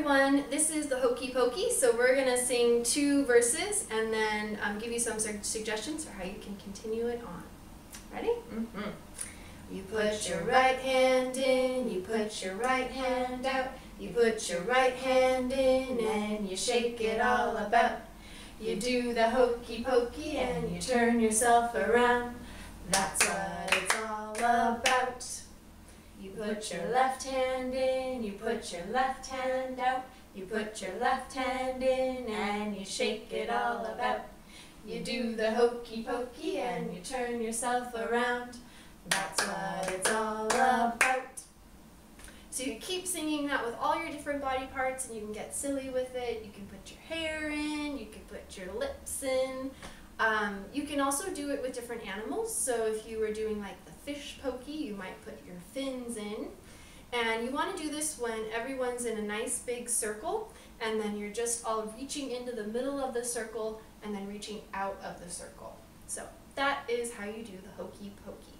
everyone, this is the Hokey Pokey. So we're gonna sing two verses and then um, give you some suggestions for how you can continue it on. Ready? Mm-hmm. You put your right hand in, you put your right hand out, you put your right hand in and you shake it all about. You do the hokey pokey and you turn yourself around. That's what it's all about. Put your left hand in, you put your left hand out, you put your left hand in and you shake it all about. You do the hokey pokey and you turn yourself around. That's what it's all about. So you keep singing that with all your different body parts and you can get silly with it. You can put your hair in, you can put your lips in. Um, you can also do it with different animals. So if you were doing like the fish pokey, you might put your fins in. And you want to do this when everyone's in a nice big circle and then you're just all reaching into the middle of the circle and then reaching out of the circle. So that is how you do the hokey pokey.